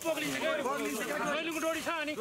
पोक्लिन्छ कहिलेको डोरी छ अनि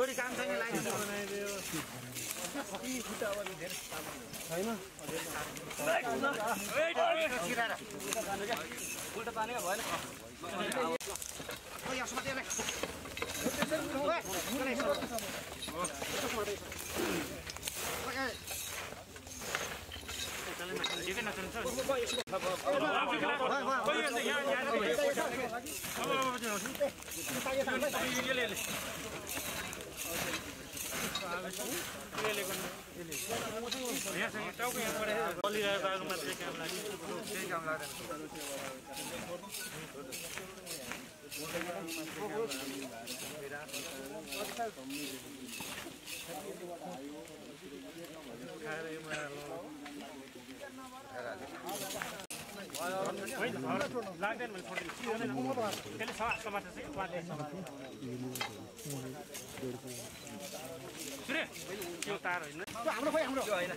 चलिरहेको लाग्यो लाग्दैन भने छोडिदिनु त्यसले समात्छ चाहिँ उहाँले सुरे त्यो तार होइन हाम्रो हाम्रो होइन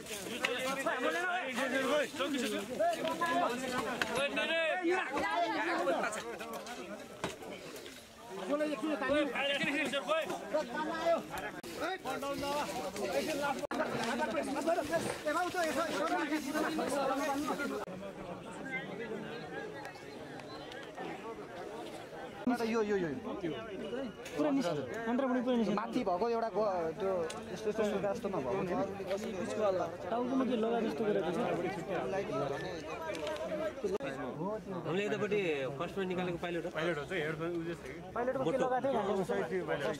यो यो यो। माथि भएको एउटा त्यो यस्तो यस्तो जस्तोमा भएको टाउकोमा के लगा जस्तो गरेको छ हामीले यतापट्टि फर्स्टमा निकालेको पाइलट हो। पाइलट हो चाहिँ हेडफोन उयो जस्तो कि? पाइलटको के लगाएको थियो भनेको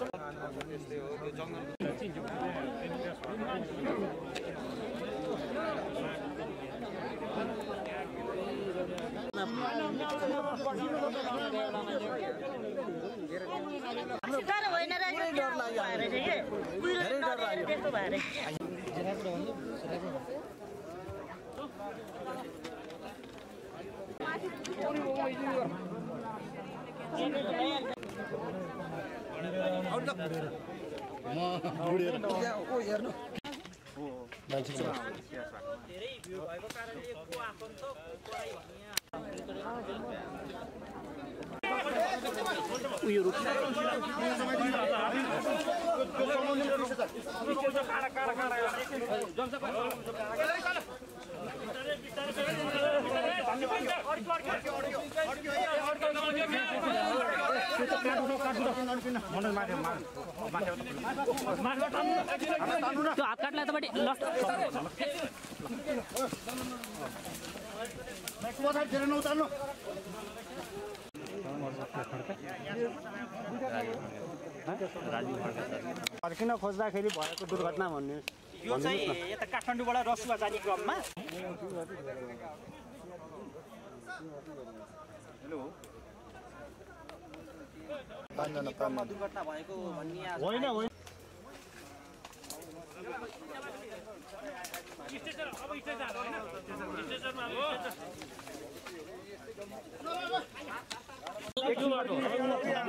डर लाग्यो डर लाग्यो त्यस्तो भएर धेरै भिड भएको कारणले को आफन्त पढाइ भन्ने त्यो हात काट्ला यतापट्टि। ल। फर्किन खोज्दाखेरि भएको दुर्घटना भन्ने यो चाहिँ यता काठमाडौँबाट रसुवा जाने क्रममा। दुर्घटना भएको भन्ने होइन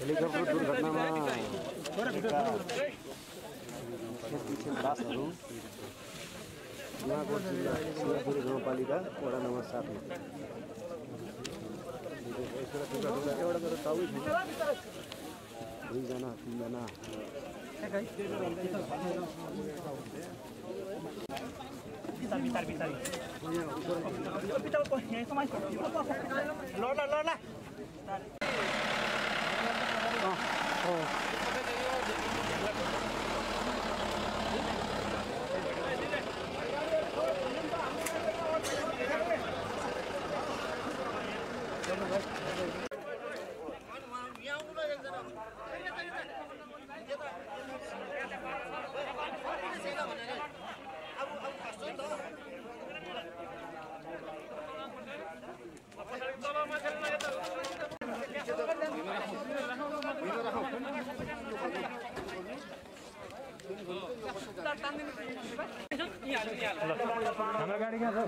हेलिकप्टर दुर्घटनामा लासहरू नुवाकोट जिल्ला सिंहपुरी गाउँपालिका वडा नम्बर सातमा एउटा दुईजना तिनजना ल ल ल ल हाम्रो गाडी कहाँ छ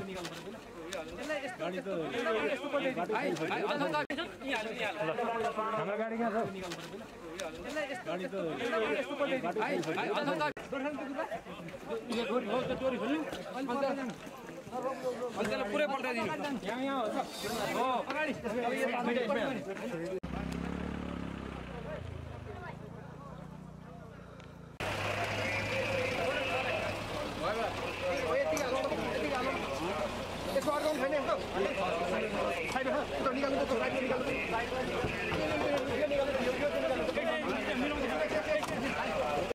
हाम्रो गाडी कहाँ छ पुरै पल्टाइदिनु 入る入る入る入る入る入る入る入る入